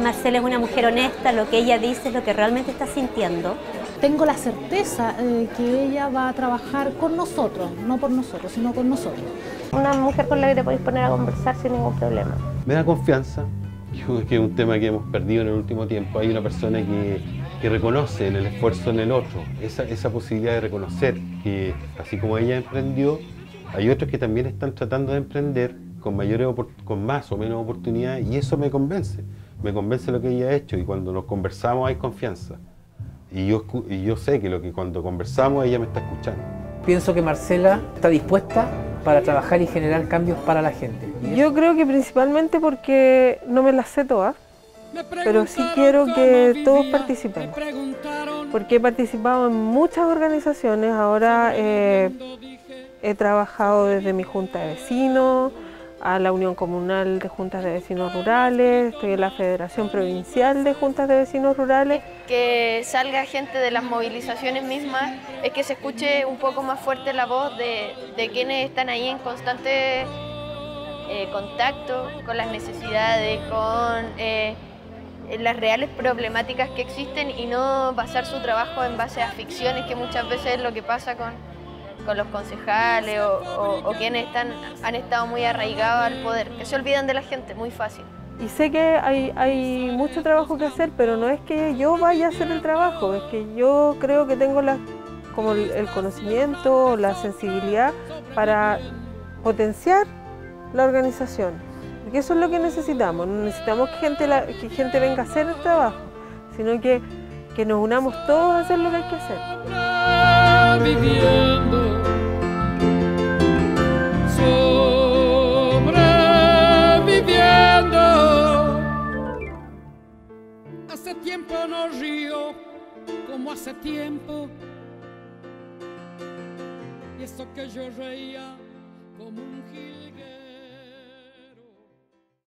Marcela es una mujer honesta, lo que ella dice es lo que realmente está sintiendo. Tengo la certeza eh, que ella va a trabajar con nosotros, no por nosotros, sino con nosotros. Una mujer con la que te podéis poner a conversar sin ningún problema. Me da confianza, que es un tema que hemos perdido en el último tiempo. Hay una persona que, que reconoce en el esfuerzo en el otro, esa, esa posibilidad de reconocer que así como ella emprendió, hay otros que también están tratando de emprender con, mayores, con más o menos oportunidades y eso me convence, me convence lo que ella ha hecho y cuando nos conversamos hay confianza. Y yo, y yo sé que, lo que cuando conversamos ella me está escuchando. Pienso que Marcela está dispuesta para trabajar y generar cambios para la gente. Yo creo que principalmente porque no me las sé todas, pero sí quiero que todos participen. Porque he participado en muchas organizaciones, ahora eh, he trabajado desde mi junta de vecinos, a la Unión Comunal de Juntas de Vecinos Rurales, estoy en la Federación Provincial de Juntas de Vecinos Rurales. Que salga gente de las movilizaciones mismas, es que se escuche un poco más fuerte la voz de, quienes están ahí en constante eh, contacto con las necesidades, con eh, las reales problemáticas que existen y no basar su trabajo en base a ficciones, que muchas veces es lo que pasa con, con los concejales o, quienes están, han estado muy arraigados al poder, que se olvidan de la gente muy fácil. Y sé que hay, hay mucho trabajo que hacer, pero no es que yo vaya a hacer el trabajo, es que yo creo que tengo la, como el conocimiento, la sensibilidad para potenciar la organización. Porque eso es lo que necesitamos, no necesitamos que gente, que gente venga a hacer el trabajo, sino que, que nos unamos todos a hacer lo que hay que hacer. Viviendo, Hace tiempo no río como hace tiempo. Y eso que yo reía.